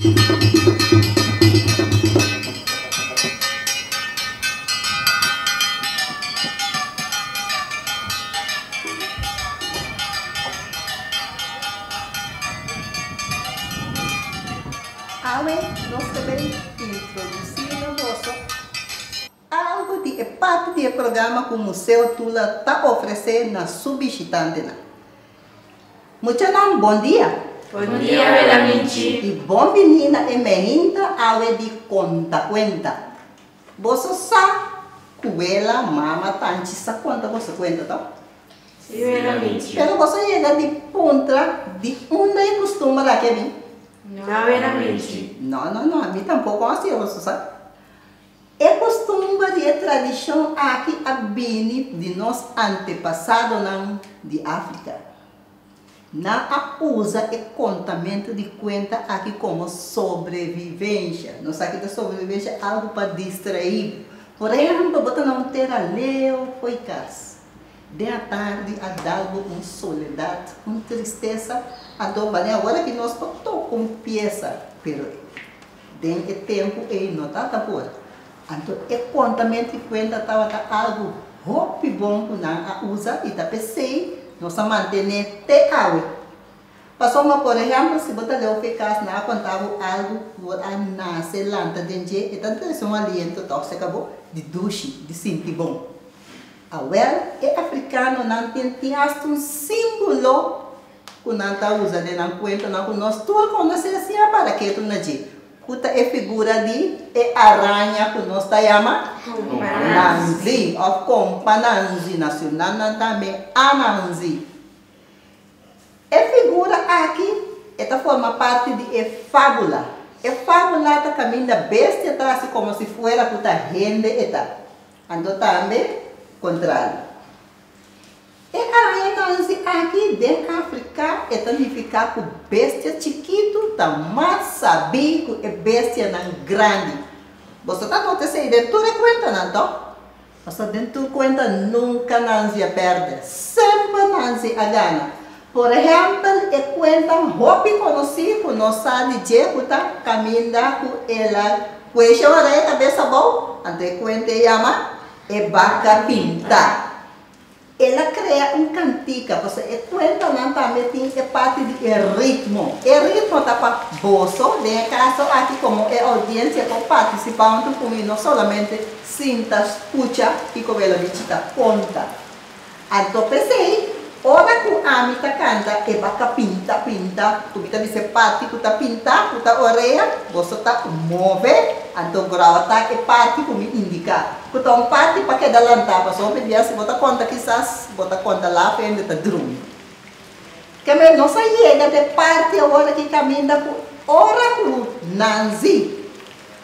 Awe, nós também introduzimos algo de é parte do programa que o Museu Tula está oferecendo na subvisitante. Muito bom dia. Bom dia, Belaminchi. E bom menina e menina awe de conta conta. Você sabe que ela, mama, tanti, sa conta você conta, tá? Sim, Belaminchi. Pero você chega de ponta de onde é costume lá que vem. Não, Belaminchi. Não, não, não, a mim tampouco assim, você sabe. É costume e tradição aqui a bini de nós antepassados de África. Não a usa e contamento de conta aqui como sobrevivência. Nós aqui da sobrevivência algo para distrair. Por exemplo, botar não ter a leu foi casa. De a tarde, a dar com soledade, com tristeza, a dor, agora que nós estamos com peça, pero tem tempo e não está por. Então, é contamento de conta estava algo roupa bom que não usa e está pensei nós manter te água. Passou uma, por exemplo, se você leu eficaz na contava algo por a nascer lanta dentro e tanto é um aliento tóxico acabou de duche, de sentir bom. A well é africano não tem tem um símbolo que não está usando não conta não nós tudo conhece assim para que tu não diz. Kuta é figura de é aranha que nós está chama Nanzi, ou Compananzi Nacional, também Ananzi. É figura aqui, esta forma parte de é fábula. É fábula está caminho da bestia atrás como se que está rende eta. Ando também contrário. E aranha Nanzi aqui de África é significar que bestia chiquito tá mais sabe que é bestia não grande. Você está acontecendo dentro de conta, não então? Você dentro de conta nunca Nancy perde. Sempre Nancy a ganha. Por exemplo, é conta roupa conhecido, nós sabe de que está caminhando com ela. Eu a cabeça boa, ante conta chama é vaca pinta. Ela cria um cantica, você é conta não também tem é parte de ritmo. O ritmo está para bolso, de caso aqui como é audiência para participar, então não solamente sinta, escuta e como ela visita conta. Então pensei, ora que a mita canta e vaca pinta, pinta, tu bisa dizer parte que tá pinta, que tá orelha, você tá move, então grava tá e parte que me indica. Que tá um parte para que dalam tá, para só pedir se bota conta quizás, bota conta lá, pende tá drum. Que me não chega de parte agora que caminha com ora que Nanzi.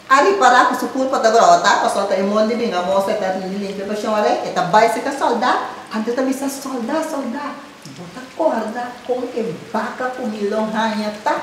Ali para que supor para grava tá, para só tá em monde bem a moça tá limpa para chamar, é tá vai ser soldado, bisa soldado, soldado. Bota corda com e vaca com milão ranha, tá?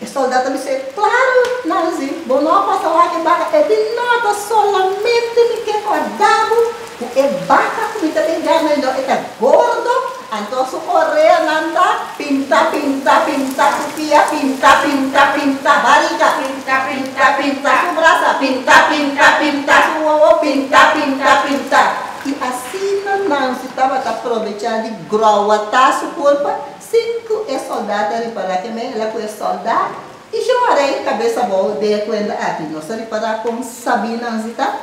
E soldado me disse, claro, Nanzi, bom não passa lá que vaca é de nada, solamente me quer guardado, e vaca com me também ganha, não é gordo, então su correa nanda, pinta, pinta, pinta, su pia, pinta, pinta, pinta, barriga, pinta, pinta, pinta, braça, pinta, pinta, pinta, ovo, pinta, pinta, pinta. E assim Nancy estava aproveitando de groa, su corpo, cinco é soldado ali para que me ela foi soldado, e chorei cabeça boa de quando aqui, nós ali para com Sabina Nancy, tá?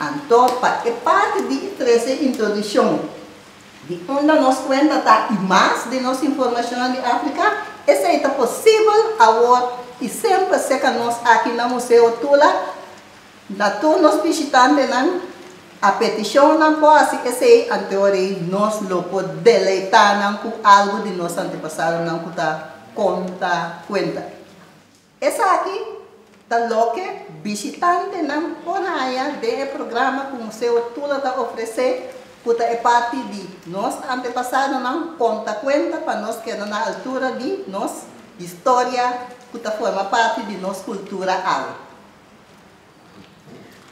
Então, é parte de interesse introdução. De onde nós conta tá? Mais de nossa informação de África, isso é possível agora e sempre se que nós aqui no Museu Tula, na nós visitantes, a petição não pode ser esse anterior nós lo podemos deleitar não com algo de nosso antepassado não tá conta conta. Essa aqui da loque visitante por aí de programa o Museu Tula está oferecendo Puta é parte de nós antepassados não conta conta para nós que na altura de nós história, puta forma parte de nossa cultura al.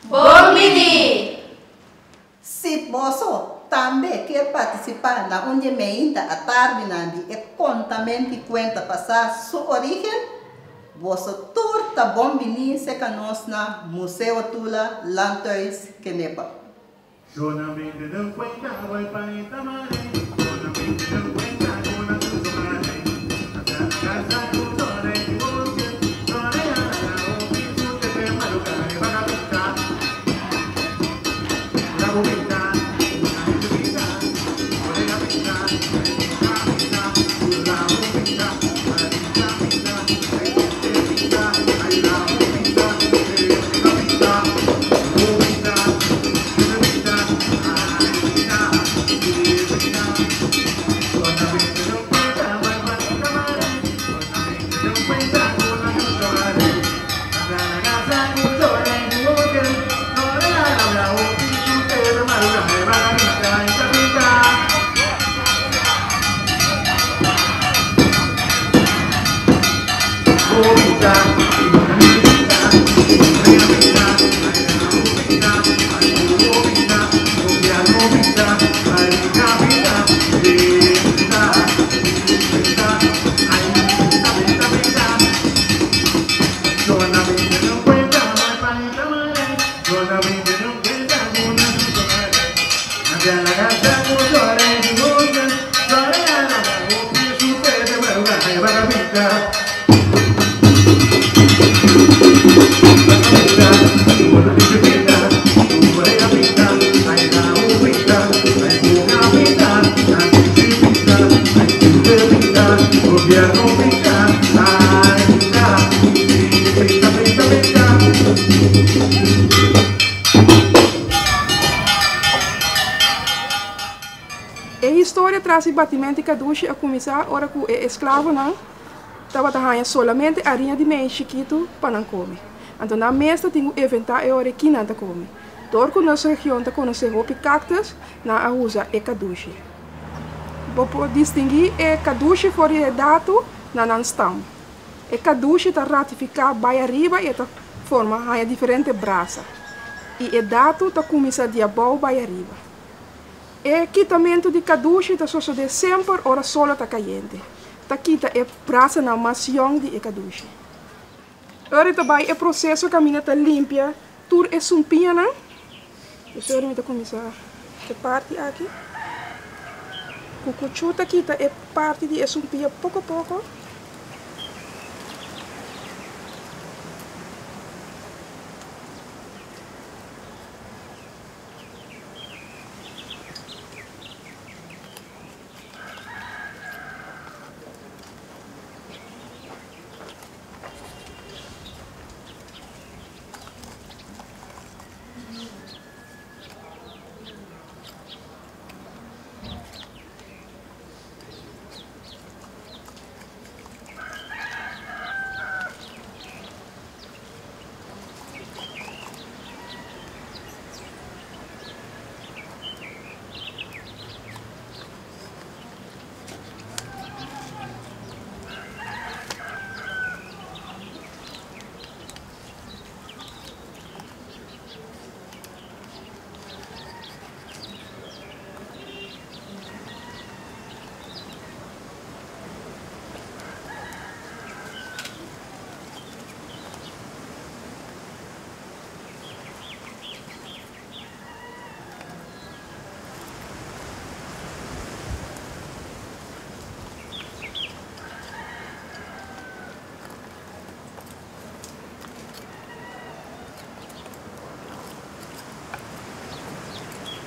Bom mini! Se moço também quer participar na ainda a tarde na de contamento e conta passar sua origem, Vossa tour tá bom menino se nós na Museu Tula Lantois Kenepa. Solamente não cuenta, vai para. Solamente não cuenta, batimento caduche a começar ora que o escravo não estava trabalhando solamente a linha de meio chiquito para não comer. Então na mesa tem que inventar a hora que não tá come. Que nossa região tá conhecer o cactus na a usa e caduche. Para distinguir e caduche fora de dato na não stam. E caduche tá ratificar vai arriba e tá forma a diferente braça. E e dato tá começar de abau vai arriba. E quitamento de caduche da sucede sempre ora solo ta caliente. Ta quita e praça na macião de caduche. Ora também é processo caminha ta limpia, tur e sumpinha? Isso ora me ta começar que parte aqui. Cucuchuta quita e parte de e sumpinha pouco a pouco.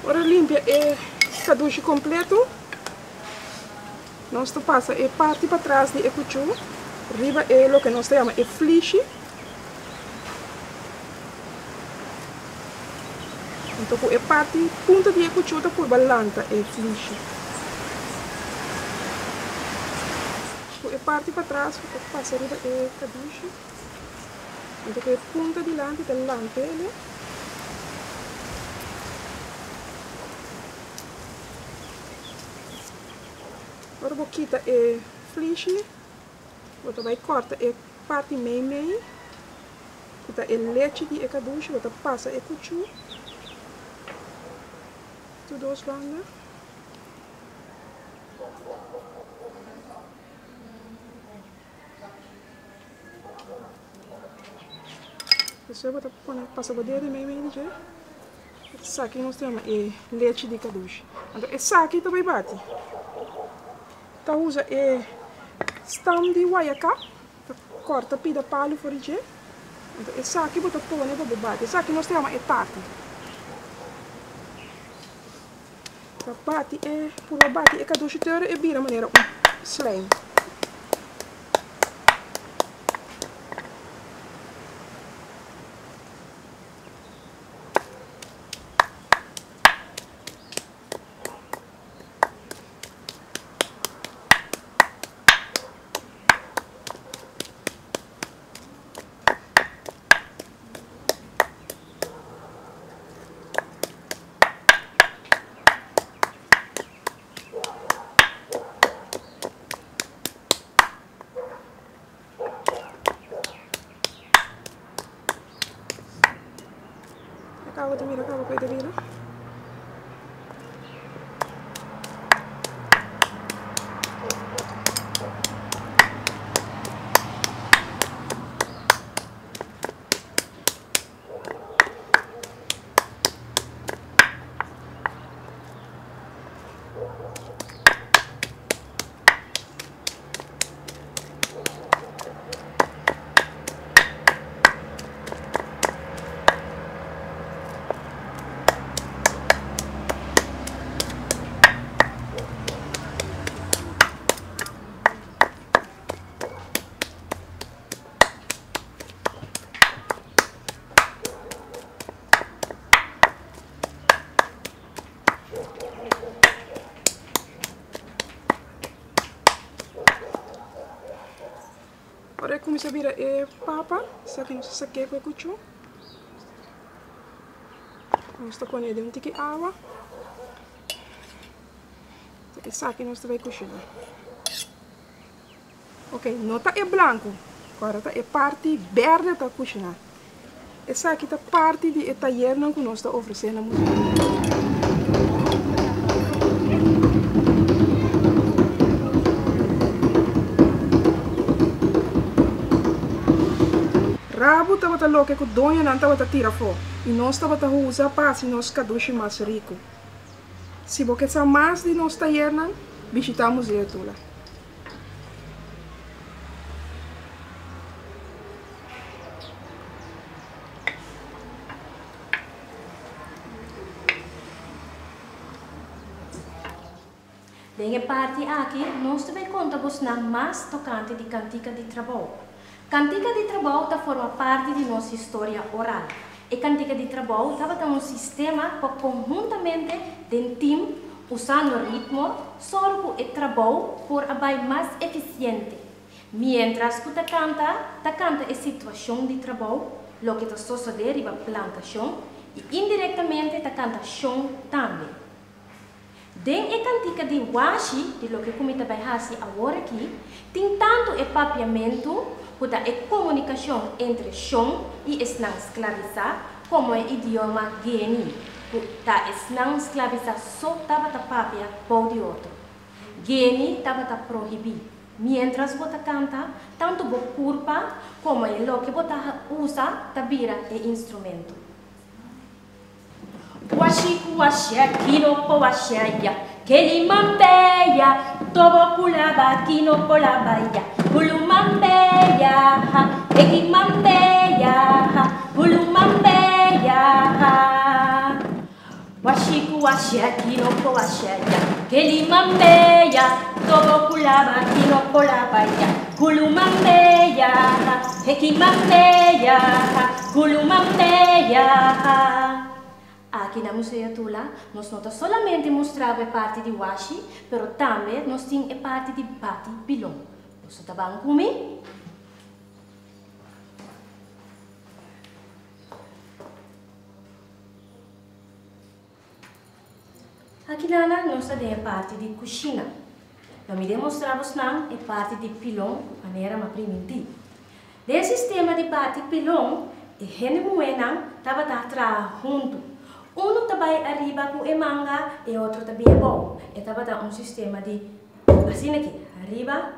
Ora limpia e caduche completo. Nós passa e parte para trás de ecuchu. Riba é o que nós chamamos e flishi. Então é parte punta de ecuchu da curva lanta e flishi. É parte para trás, passa riba e caduche. Então é punta de lanta da lanta ele. Ora vou quitar e flishi. Vou vai corta e parte meio meio. Kita e leite de e caduche, vou passa e cuchu. Tudo os banda. Você vai pôr passa o dedo meio meio de Esse aqui nós temos é leite de caduche. Esse aqui também bate. Então usa é stam de guaiacá. Corta pida palho fora de. Então esse aqui bota pôr né para bate. Esse aqui nós temos é tati. Então bate é por bate é caduche teore é bira maneira um slime. Acaba de mirar, acaba de mirar. Ora começa a virar é papa, sabe não se quer com cuchu. Vamos estar pondo um tique água. Esse aqui nós vai cozinhar. Ok, não tá é branco. Agora tá é parte verde da cozinhar. Essa aqui tá parte de taller que nós está oferecendo. Rabo tava tá louco que donha não tava tá tira fo. E nós tava tá usa para se nós caduche mais rico. Se você quer mais de nós taller não, visitamos o tula. Dengue parte aqui, nós também contamos na mais tocante de cantiga de trabalho. Cantiga de trabalho tá forma parte de nossa história oral. E cantiga de trabalho estava um sistema para conjuntamente de time usando ritmo, só o trabalho por abai mais eficiente. Mientras que ta canta, ta canta a situação de trabalho, lo que ta suceder a plantação e indiretamente ta canta chão também. Den e cantica de washi, de lo que comita vai hasi agora aqui, tem tanto e papiamento, puta e comunicação entre chão e esnang escravizar, como é idioma geni, puta esnang escravizar só tava ta papia por de outro. Geni tava ta proibir. Mientras bota canta, tanto bo curpa como é lo que bota usa ta vira e instrumento. Washiku washia kino po washia Keli mambeya Tobo kulaba kino polabaya Hulu mambeya Eki mambeya Hulu mambeya Washiku washia kino po washia Keli mambeya Tobo kulaba kino polabaya Hulu mambeya Eki mambeya Hulu mambeya Aqui na Museu Tula, nós não solamente mostrava parte de washi, pero também nós a parte de bati pilon. Você está bem comigo? Aqui nós temos a parte de cozinha. Não me demonstramos não a parte de pilon, maneira mais primitiva. Desse sistema de bati pilon, e gente moena estava atrás junto um também arriba com a manga e outro também é bom. Estava um sistema de assim aqui, arriba,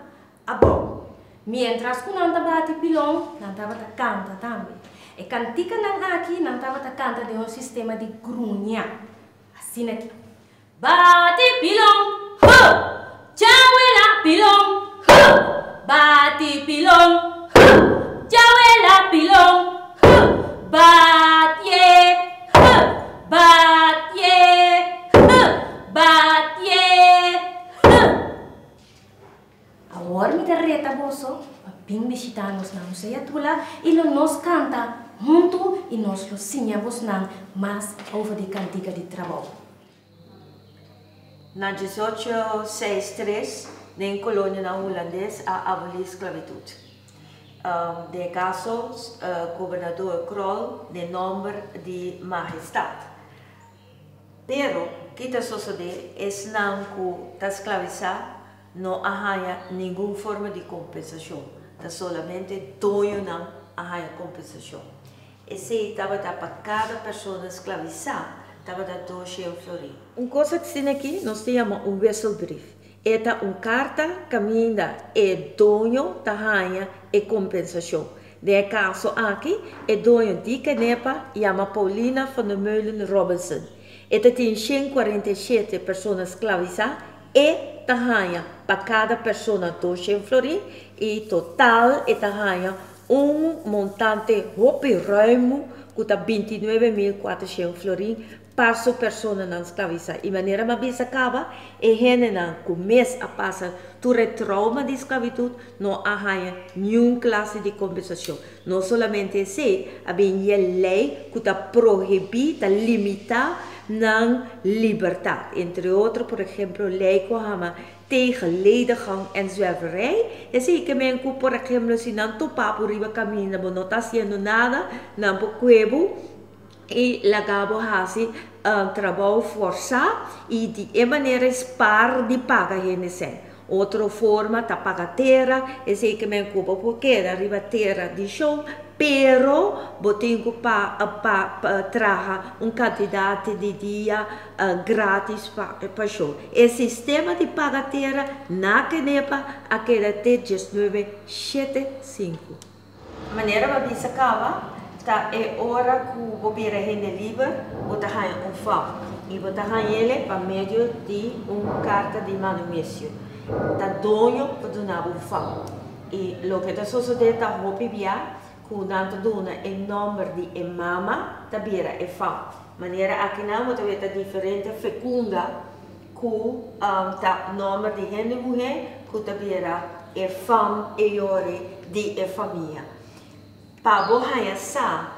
a bom. Mientras que nanta bate pilão, nanta bata canta também. E cantica nang aqui, nanta bata canta de um sistema de grunha. Assim aqui. Bate pilão, huh! Chawela pilão, huh! Bate pilão, huh! Chawela pilão, huh! Bate, huh! Bate, huh! Bate, huh! Agora me derreta bolso, bem mexicanos não sei a tula, e lo nos canta junto e nós lo sinhamos não, mas over de cantiga de trabalho. Na 1863, na colônia na holandês, a abolir esclavitud. Um, de caso, uh, governador Kroll, de nome de majestade. Pero, kita sucede, es não que ta esclavizar não arranha nenhuma forma de compensação. Ta solamente dono não arranha compensação. E se estava para cada pessoa esclavizar, estava da doce e florir. Uma coisa que tem aqui, nós temos um wisselbrief. Esta uma carta caminha e dono da rainha e compensação. De caso aqui, é dono de Canepa, chama Paulina van der Meulen Robinson. Esta tem 147 pessoas esclavizadas e da rainha para cada pessoa doce em florir e total esta rainha um montante hopi ruimo que está 29.400 florim para sua pessoa não escravizar. E maneira mais bisa acaba, e gente não começa a passar todo o trauma de esclavitud, não arranha nenhuma classe de compensação. Não somente se, há bem lei que está proibida, limita na liberdade. Entre outros, por exemplo, lei que chama tegen lediggang en zwerverij. É assim que men que, por exemplo, se não topar por riba caminho, não está fazendo nada, não cuebo, e lagabo hasi trabalho forçado e de maneira par de paga gente Outra forma tá paga terra, é sei que me culpa porque arriba terra de chão, pero botinho pa pa, pa traga um quantidade de dia uh, grátis para pa show. E sistema de paga terra na Canepa aquele até 1975. Maneira para bisa acaba tá é hora que o bobeira rende livre, botar um fam e botar ele para meio de uma carta de manumício. Tá dono para donar um fam. E o que está sucedendo tá roupa via, que o nanto dona é nome de mama, tá beira é fam. Maneira aqui não, mas tá diferente fecunda, que um, tá nome de gente mulher, que tá beira é fam e ore de família para bohanha sa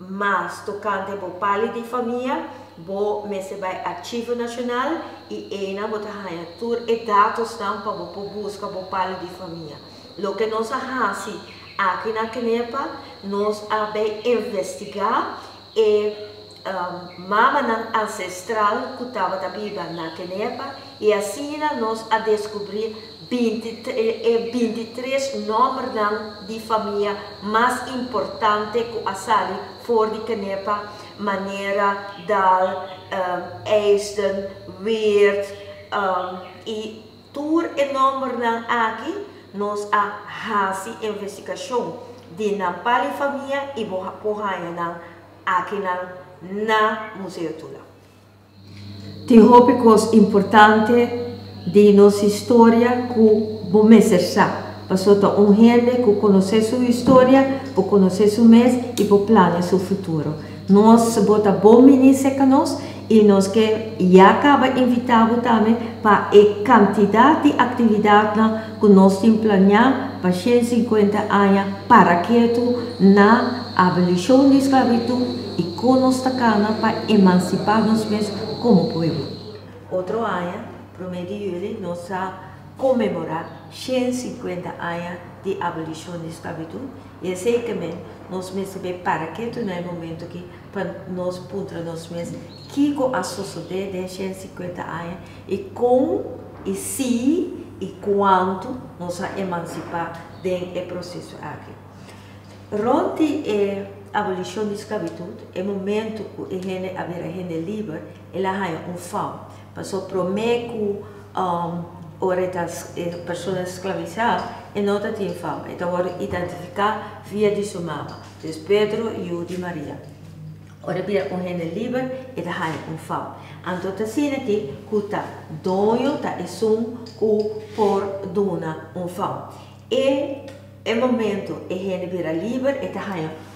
mas tocante bo pali de família bo mese vai ativo nacional e ena bota hanha tur e dados para bo busca bo pali de família. Lo que nós hasi aqui na Canepa nós abe investigar e um, ancestral que estava Bíblia na Canepa e assim nós a descobrir 23, 23 nomes de família mais importante que a sali for de Canepa, maneira dal, um, Eisten, Weert, um, e tur e nome aqui, nós a hasi investigação de na família e porraia na aqui na na. Tem tópicos importantes de nossa história que vamos acessar. Passou a um gente que conhece sua história, que conhece seu mês e que planeja seu futuro. Nós bota bom ministro com nós e nós que já acaba invitado também para a quantidade de atividades que nós temos planeado para 150 anos para que na abolição da escravidão e com nossa cana para emancipar nós mesmos como povo. Outro ano pro mês de julho, nós comemorar 150 anos de abolição da escravidão. E é que nós recebemos para que tu no momento que para nós puntra nós mesmos que a sociedade de 150 anos e com e se e quanto nós vamos emancipar do processo aqui. Ronte a abolição da escravidão, é momento que a gente haver a gente livre, ela tem um fome passou promeco um, ora estas eh, pessoas escravizadas e não tinham fama. Então, agora identificar via de sua mama. Então, Pedro, e Maria. Ora, vira um rende livre e da hai um fama. Então, tá sendo que kuta donho tá é ku por dona um fama. E é momento e rende vira livre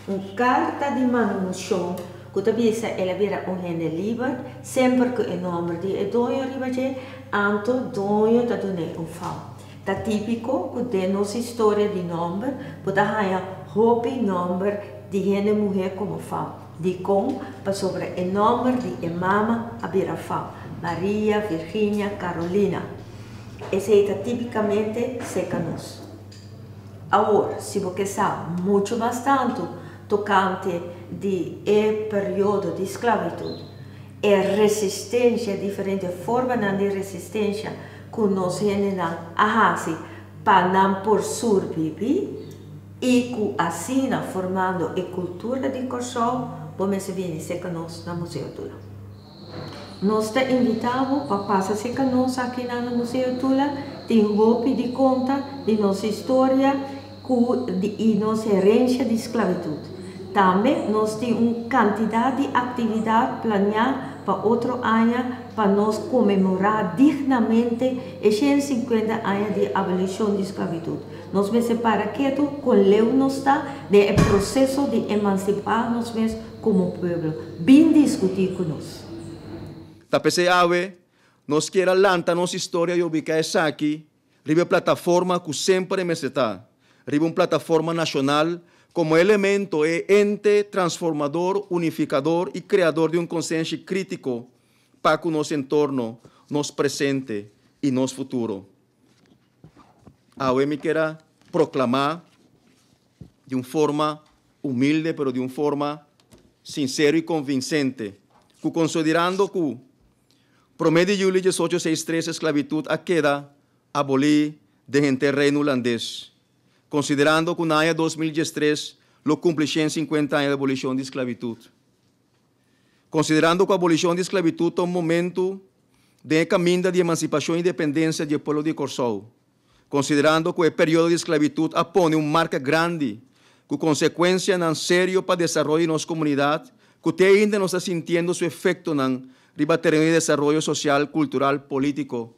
e da hai um carta de manutenção Kuta bisa ela vira um rende livre, sempre que o nome de e donho ribaje, anto donho ta done um fama. Tá típico que de nossa história de nome, pode haver hopi nome de gente mulher como fama. De com, para sobre o nome de e mama a vira. Maria, Virgínia, Carolina. Esse é tipicamente secanos. Agora, se você sabe muito bastante tocante de e período de esclavitud, e resistência, diferente forma de resistência, que nós generamos ahasi para não por surviver e que assim formando a cultura de Corsol, vamos vir ser conosco na Museu Tula. Nós te invitamos para passar ser conosco aqui no Museu Tula, tem roupa de conta de nossa história e nossa herência de esclavitud. Também nós temos uma quantidade de atividade planeada para outro ano para nós comemorar dignamente os 150 anos de abolição da escravidão. Nós vamos para que com leu nos está do processo de emancipar nós mesmos como povo. Bem discutir conosco. Tapese awe, nós queira lanta nossa história e ubicar essa aqui, ribe plataforma que sempre me está, ribe uma plataforma nacional como elemento e ente transformador, unificador e criador de um consciência crítico para o nosso entorno, nosso presente e nosso futuro. A quer proclamar de uma forma humilde, pero de uma forma sincera e convincente, que considerando que promedio de julho de 1863 esclavitud a queda abolir de gente reino holandês considerando que no año 2013 lo cumple 150 años de abolición de esclavitud. Considerando que a abolição de esclavitud é um momento de caminho de emancipação e independência do povo de Corsol. Considerando que o período de esclavitud apone uma marca grande, com consequência não sério para o desenvolvimento de nossa comunidade, que até ainda não está sentindo seu efeito no terreno de desenvolvimento social, cultural, político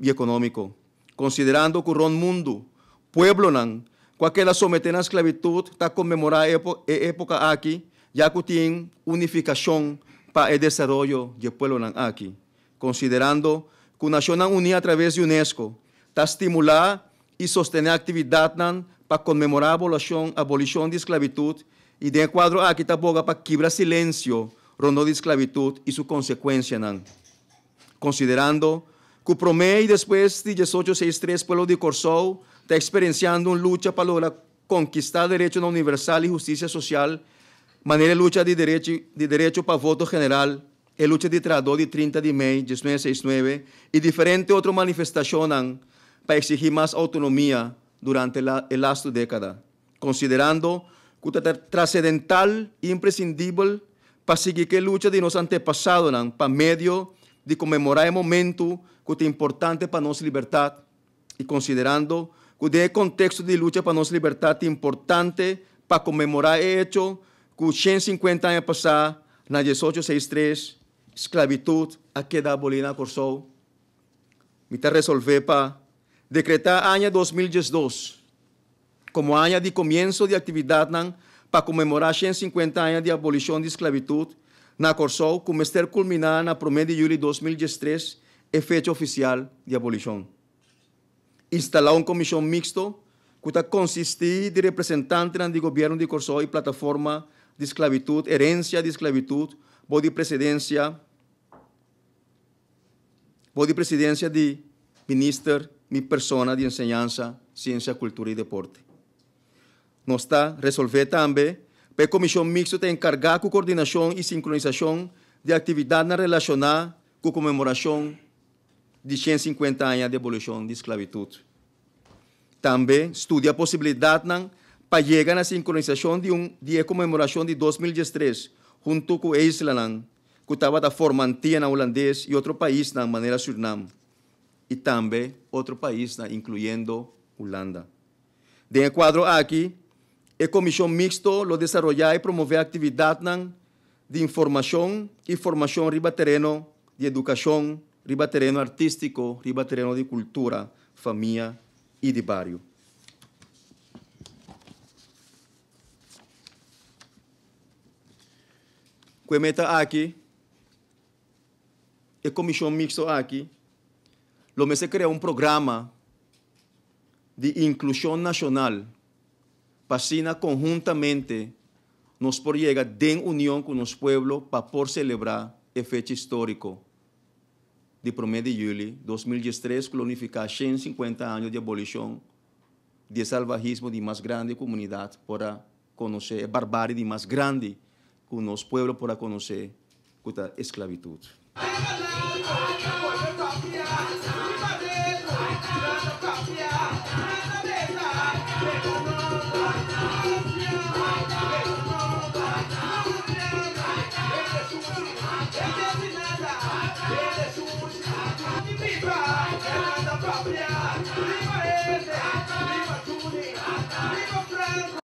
e econômico. Considerando que o mundo pueblo nan, qualquer someter na esclavitud, está comemorar a época aqui, já que tem unificação para o desenvolvimento do pueblo nan considerando que a Nação Unida através da UNESCO está estimular e sostener atividade nan para comemorar a abolição, a abolição da esclavitud e de quadro aqui está boga para quebrar silêncio rondo de esclavitud e sua consequência nan. Considerando que o promedio depois de 1863 pueblo de Corsol está experienciando una lucha para lograr conquistar derecho universal y justicia social, manera de lucha de derecho, de derecho para voto general, a lucha de trador de 30 de mayo de 1969 y diferentes otras manifestaciones para exigir más autonomía durante la, el lasto década, considerando que es trascendental e imprescindible para seguir que lucha de nuestros antepasados para medio de comemorar el momento que es importante para nuestra libertad. Y considerando que contexto de luta para nossa liberdade importante para comemorar o hecho que 150 anos passados, na 1863, esclavitud a queda abolida Corsol. Me resolver para decretar ano 2012 como ano de começo de atividade para comemorar 150 anos de abolição de esclavitud na como estar culminar na 1 de julho de 2013, é fecha oficial de abolição instalar uma comissão mixto que está consistir de representantes do governo de Corsó e plataforma de esclavitud, herência de esclavitud, body presidência, body presidência de ministro, minha persona de ensinança, ciência, cultura e deporte. Nós está resolver também a comissão mixta te encargar com coordenação e sincronização de atividades relacionadas com a comemoração de 150 anos de abolição de esclavitud. Também estuda a possibilidade para chegar na sincronização de um dia de comemoração de 2013, junto com a Isla, que estava da formantia na holandês e outro país na maneira Suriname. e também outro país, incluindo Holanda. Dentro quadro aqui, a comissão mixto lo desarrollar e promover atividade de informação e formação riba terreno de educação, riba terreno artístico, riba terreno de cultura, família e de barrio. Cuemeta aqui, a comissão mixto aqui, lo me se crea um programa de inclusão nacional, pasina conjuntamente nos por llegar en unión con los pueblos para por celebrar el fecha histórico de 1 de julio 2013, clonificar 150 años de abolición de salvajismo de más grande comunidad para conocer, barbarie de más grande con los pueblos para conocer la esclavitud.